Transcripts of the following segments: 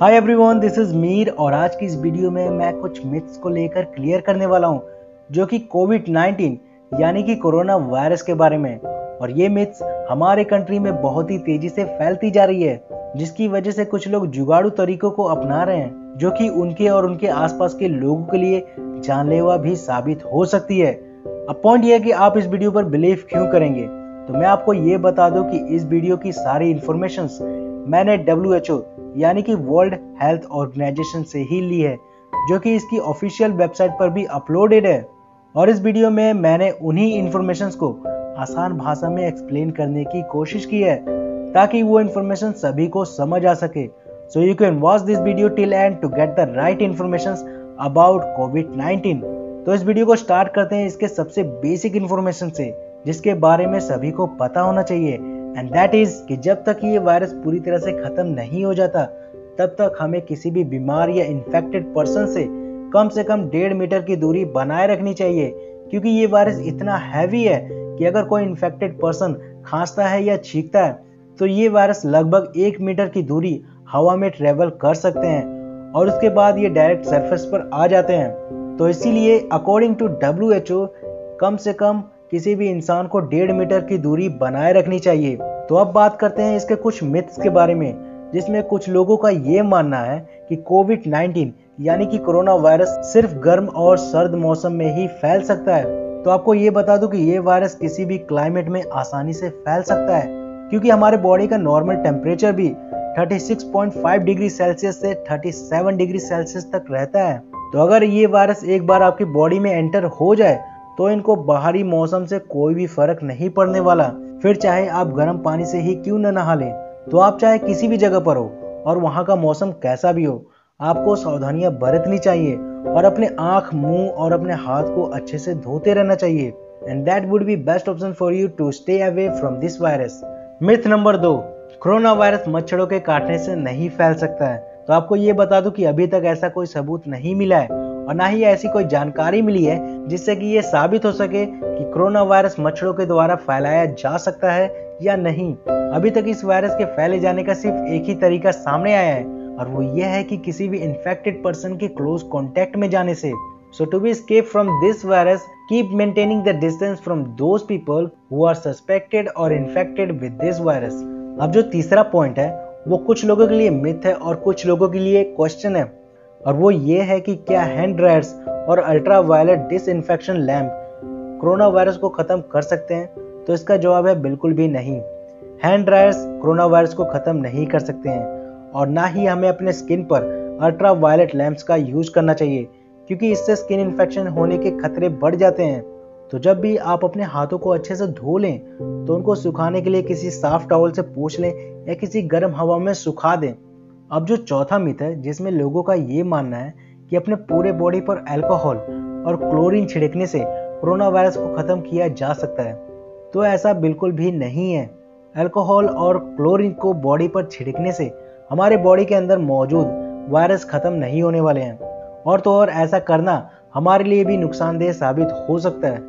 Hi everyone this is Mir और आज की इस वीडियो में मैं कुछ मिथ्स को लेकर क्लियर करने वाला हूँ, जो कि कोविड 19 यानी कि कोरोना वायरस के बारे में। और ये मिथ्स हमारे कंट्री में बहुत ही तेज़ी से फैलती जा रही है, जिसकी वजह से कुछ लोग जुगाड़ू तरीकों को अपना रहे हैं, जो कि उनके और उनके आसपास के लोगों के लिए जानलेवा भी साबित हो सकती है। अब पॉइंट यह कि आप इस वीडियो पर बिलीव क्यों करेंगे तो मैं आपको ये बता दूँ कि इस वीडियो की सारी इंफॉर्मेशन मैंने WHO यानी कि वर्ल्ड हेल्थ ऑर्गेनाइजेशन से ही ली है, जो कि इसकी ऑफिशियल वेबसाइट पर भी अपलोडेड है। और इस वीडियो में मैंने उन्हीं इंफॉर्मेशन को आसान भाषा में एक्सप्लेन करने की कोशिश की है, ताकि वो इन्फॉर्मेशन सभी को समझ आ सके। So you can watch this video till end to get the right information about Covid 19 तो इस वीडियो को स्टार्ट करते हैं इसके सबसे बेसिक इन्फॉर्मेशन से, जिसके बारे में सभी को पता होना चाहिए। एंड दैट इज़ कि जब तक ये वायरस पूरी तरह से खत्म नहीं हो जाता, तब तक हमें किसी भी बीमार या इन्फेक्टेड पर्सन से कम से कम डेढ़ मीटर की दूरी बनाए रखनी चाहिए, क्योंकि ये वायरस इतना हैवी है कि अगर कोई इन्फेक्टेड पर्सन खांसता है या छींकता है तो ये वायरस लगभग एक मीटर की दूरी हवा में ट्रेवल कर सकते हैं और उसके बाद ये डायरेक्ट सरफेस पर आ जाते हैं। तो इसीलिए अकॉर्डिंग टू डब्ल्यूएचओ कम से कम किसी भी इंसान को डेढ़ मीटर की दूरी बनाए रखनी चाहिए। तो अब बात करते हैं इसके कुछ मिथ्स के बारे में, जिसमें कुछ लोगों का ये मानना है कि कोविड 19 यानी कि कोरोना वायरस, सिर्फ़ गर्म और सर्द मौसम में ही फैल सकता है। तो आपको ये बता दूँ कि ये वायरस किसी भी क्लाइमेट में आसानी से फैल सकता है, क्योंकि हमारे बॉडी का नॉर्मल टेम्परेचर भी 36.5 डिग्री सेल्सियस से 37 डिग्री सेल्सियस तक रहता है। तो अगर ये वायरस एक बार आपकी बॉडी में एंटर हो जाए तो इनको बाहरी मौसम से कोई भी फ़र्क नहीं पड़ने वाला। फिर चाहे आप गर्म पानी से ही क्यों न नहा लें तो आप चाहे किसी भी जगह पर हो और वहाँ का मौसम कैसा भी हो, आपको सावधानियाँ बरतनी चाहिए और अपने आँख, मुँह और अपने हाथ को अच्छे से धोते रहना चाहिए। And that would be best option for you to stay away from this virus myth number दो कोरोना वायरस मच्छरों के काटने से नहीं फैल सकता है। तो आपको ये बता दूँ कि अभी तक ऐसा कोई सबूत नहीं मिला है। और ना ही ऐसी कोई जानकारी मिली है जिससे कि ये साबित हो सके कि कोरोना वायरस मच्छरों के द्वारा फैलाया जा सकता है या नहीं। अभी तक इस वायरस के फैले जाने का सिर्फ़ एक ही तरीका सामने आया है और वो ये है कि किसी भी इन्फेक्टेड पर्सन के क्लोज कॉन्टेक्ट में जाने से। So to be escape from this virus, keep maintaining the distance from those people who are suspected or infected with this virus. अब जो तीसरा पॉइंट है वो कुछ लोगों के लिए मिथ है और कुछ लोगों के लिए क्वेश्चन है। और वो ये है कि क्या हैंड ड्रायर्स और ultra violet disinfection lamp corona virus को खत्म कर सकते हैं? तो इसका जवाब है बिल्कुल भी नहीं। हैंड ड्रायर्स कोरोना वायरस को खत्म नहीं कर सकते हैं। और ना ही हमें अपने स्किन पर अल्ट्रा वायलेट लैम्प्स का यूज़ करना चाहिए, क्योंकि इससे स्किन इन्फेक्शन होने के खतरे बढ़ जाते हैं। तो जब भी आप अपने हाथों को अच्छे से धो लें तो उनको सुखाने के लिए किसी साफ़ टॉवल से पूछ लें या किसी गर्म हवा में सुखा दें। अब जो चौथा मिथ है, जिसमें लोगों का ये मानना है कि अपने पूरे बॉडी पर अल्कोहल और क्लोरीन छिड़कने से कोरोना वायरस को खत्म किया जा सकता है। तो ऐसा बिल्कुल भी नहीं है। अल्कोहल और क्लोरीन को बॉडी पर छिड़कने से हमारे बॉडी के अंदर मौजूद वायरस खत्म नहीं होने वाले हैं। और तो और ऐसा करना हमारे लिए भी नुकसानदेह साबित हो सकता है।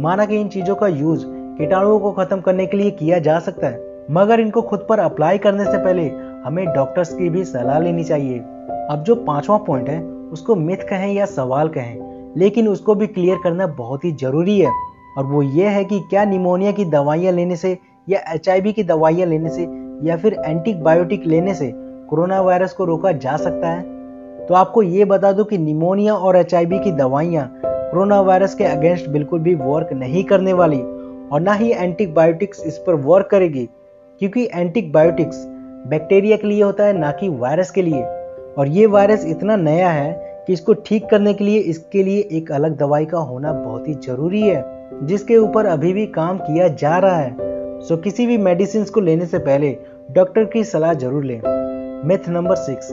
माना कि इन चीज़ों का यूज़ कीटाणुओं को खत्म करने के लिए किया जा सकता है, मगर इनको खुद पर अप्लाई करने से पहले हमें डॉक्टर्स की भी सलाह लेनी चाहिए। अब जो पांचवा पॉइंट है, उसको मिथ कहें या सवाल कहें, लेकिन उसको भी क्लियर करना बहुत ही ज़रूरी है। और वो ये है कि क्या निमोनिया की दवाइयाँ लेने से, या एचआईबी की दवाइयाँ लेने से, या फिर एंटीबायोटिक लेने से कोरोना वायरस को रोका जा सकता है? तो आपको ये बता दूँ कि निमोनिया और एचआईबी की दवाइयाँ कोरोना वायरस के अगेंस्ट बिल्कुल भी वर्क नहीं करने वाली, और ना ही एंटीबायोटिक्स इस पर वर्क करेगी, क्योंकि एंटीबायोटिक्स बैक्टीरिया के लिए होता है, ना कि वायरस के लिए। और ये वायरस इतना नया है कि इसको ठीक करने के लिए इसके लिए एक अलग दवाई का होना बहुत ही ज़रूरी है, जिसके ऊपर अभी भी काम किया जा रहा है। सो किसी भी मेडिसिन को लेने से पहले डॉक्टर की सलाह ज़रूर लें। मिथ नंबर सिक्स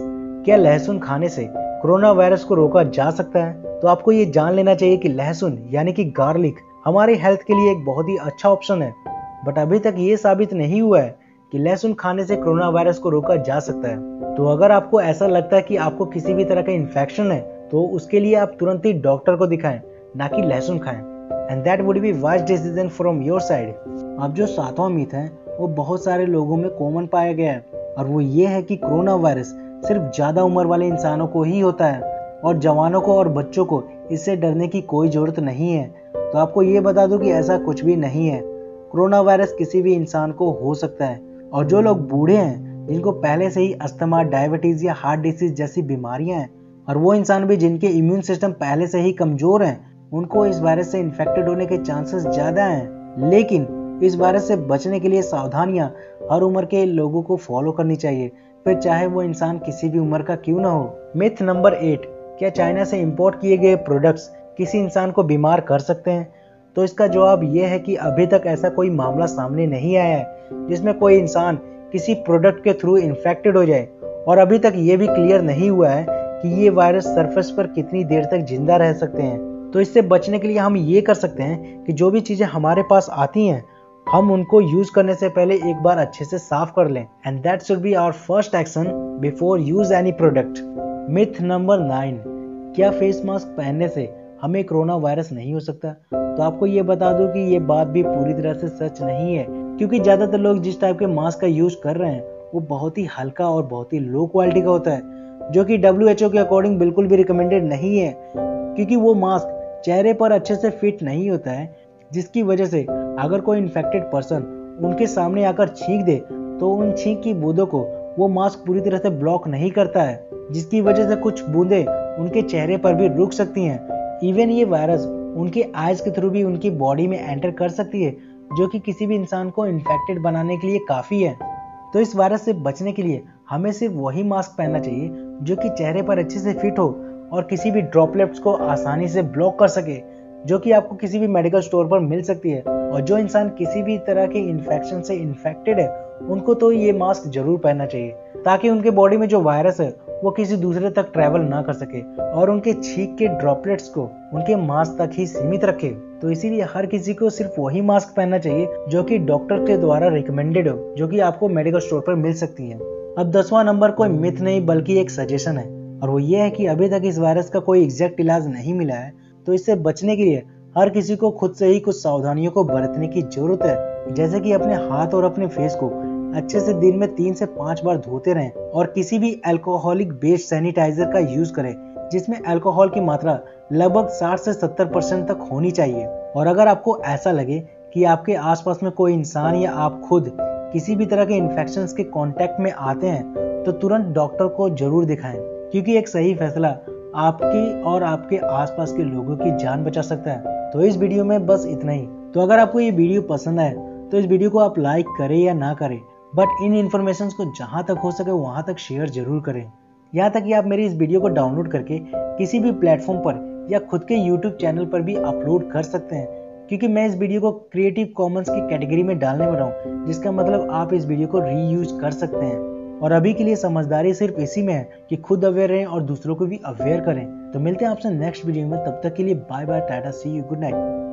क्या लहसुन खाने से कोरोना वायरस को रोका जा सकता है? तो आपको ये जान लेना चाहिए कि लहसुन, यानी कि गार्लिक हमारी हेल्थ के लिए एक बहुत ही अच्छा ऑप्शन है। बट अभी तक ये साबित नहीं हुआ है कि लहसुन खाने से कोरोना वायरस को रोका जा सकता है। तो अगर आपको ऐसा लगता है कि आपको किसी भी तरह का इन्फेक्शन है तो उसके लिए आप तुरंत ही डॉक्टर को दिखाएँ, ना कि लहसुन खाएँ। And that would be wise decision from your side अब जो सातवां मीथ है, वो बहुत सारे लोगों में कॉमन पाया गया है। और वो ये है कि कोरोना वायरस सिर्फ़ ज़्यादा उम्र वाले इंसानों को ही होता है। और जवानों को और बच्चों को इससे डरने की कोई ज़रूरत नहीं है। तो आपको ये बता दूँ कि ऐसा कुछ भी नहीं है। कोरोना वायरस किसी भी इंसान को हो सकता है। और जो लोग बूढ़े हैं जिनको पहले से ही अस्थमा डायबिटीज़ या हार्ट डिसीज जैसी बीमारियाँ हैं, और वो इंसान भी जिनके इम्यून सिस्टम पहले से ही कमज़ोर हैं, उनको इस वायरस से इन्फेक्टेड होने के चांसेस ज़्यादा हैं। लेकिन इस वायरस से बचने के लिए सावधानियाँ हर उम्र के लोगों को फॉलो करनी चाहिए। फिर चाहे वो इंसान किसी भी उम्र का क्यों ना हो। मिथ नंबर एट क्या चाइना से इम्पोर्ट किए गए प्रोडक्ट्स किसी इंसान को बीमार कर सकते हैं? तो इसका जवाब यह है कि अभी तक ऐसा कोई मामला सामने नहीं आया है, जिसमें कोई इंसान किसी प्रोडक्ट के थ्रू इन्फेक्टेड हो जाए। और अभी तक ये भी क्लियर नहीं हुआ है कि ये वायरस सरफेस पर कितनी देर तक ज़िंदा रह सकते हैं। तो इससे बचने के लिए हम ये कर सकते हैं कि जो भी चीज़ें हमारे पास आती हैं, हम उनको यूज़ करने से पहले एक बार अच्छे से साफ़ कर लें। And that should be our first action before use any product myth number nine क्या फेस मास्क पहनने से हमें कोरोना वायरस नहीं हो सकता। तो आपको ये बता दूँ कि ये बात भी पूरी तरह से सच नहीं है, क्योंकि ज़्यादातर लोग जिस टाइप के मास्क का यूज़ कर रहे हैं, वो बहुत ही हल्का और बहुत ही लो क्वालिटी का होता है, जो कि डब्ल्यू के अकॉर्डिंग बिल्कुल भी रिकमेंडेड नहीं है, क्योंकि वो मास्क चेहरे पर अच्छे से फिट नहीं होता है, जिसकी वजह से अगर कोई इन्फेक्टेड पर्सन उनके सामने आकर छींक दे तो उन छींक की बूंदों को वो मास्क पूरी तरह से ब्लॉक नहीं करता है, जिसकी वजह से कुछ बूंदे उनके चेहरे पर भी रुक सकती हैं इवन ये वायरस उनके आइज़ के थ्रू भी उनकी बॉडी में एंटर कर सकती है, जो कि किसी भी इंसान को इन्फेक्टेड बनाने के लिए काफ़ी है। तो इस वायरस से बचने के लिए हमें सिर्फ़ वही मास्क पहनना चाहिए, जो कि चेहरे पर अच्छे से फिट हो और किसी भी ड्रॉपलेट्स को आसानी से ब्लॉक कर सके, जो कि आपको किसी भी मेडिकल स्टोर पर मिल सकती है। और जो इंसान किसी भी तरह के इन्फेक्शन से इन्फेक्टेड है, उनको तो ये मास्क ज़रूर पहनना चाहिए, ताकि उनके बॉडी में जो वायरस है वो किसी दूसरे तक ट्रेवल ना कर सके और उनके छींक के ड्रॉपलेट्स को उनके मास्क तक ही सीमित रखे। तो इसीलिए हर किसी को सिर्फ़ वही मास्क पहनना चाहिए जो कि डॉक्टर के द्वारा रिकमेंडेड हो, जो कि आपको मेडिकल स्टोर पर मिल सकती है। अब दसवां नंबर कोई मिथ नहीं, बल्कि एक सजेशन है। और वो ये है कि अभी तक इस वायरस का कोई एग्जैक्ट इलाज नहीं मिला है तो इससे बचने के लिए हर किसी को खुद से ही कुछ सावधानियों को बरतने की ज़रूरत है, जैसे कि अपने हाथ और अपने फेस को। अच्छे से दिन में तीन से पाँच बार धोते रहें और किसी भी अल्कोहलिक बेस्ड सैनिटाइजर का यूज़ करें, जिसमें अल्कोहल की मात्रा लगभग 60 से 70 परसेंट तक होनी चाहिए। और अगर आपको ऐसा लगे कि आपके आसपास में कोई इंसान या आप खुद किसी भी तरह के इन्फेक्शन के कॉन्टेक्ट में आते हैं तो तुरंत डॉक्टर को ज़रूर दिखाएँ, क्योंकि एक सही फैसला आपकी और आपके आसपास के लोगों की जान बचा सकता है। तो इस वीडियो में बस इतना ही। तो अगर आपको ये वीडियो पसंद आए तो इस वीडियो को आप लाइक करें या ना करें बट इन इन्फॉर्मेशन को जहाँ तक हो सके वहाँ तक शेयर ज़रूर करें। यहाँ तक कि आप मेरी इस वीडियो को डाउनलोड करके किसी भी प्लेटफॉर्म पर या खुद के यूट्यूब चैनल पर भी अपलोड कर सकते हैं। क्योंकि मैं इस वीडियो को क्रिएटिव कॉमन्स की कैटेगरी में डालने वाला हूँ, जिसका मतलब आप इस वीडियो को रीयूज कर सकते हैं। और अभी के लिए समझदारी सिर्फ़ इसी में है कि खुद अवेयर रहें और दूसरों को भी अवेयर करें। तो मिलते हैं आपसे नेक्स्ट वीडियो में, तब तक के लिए bye bye tata see you good night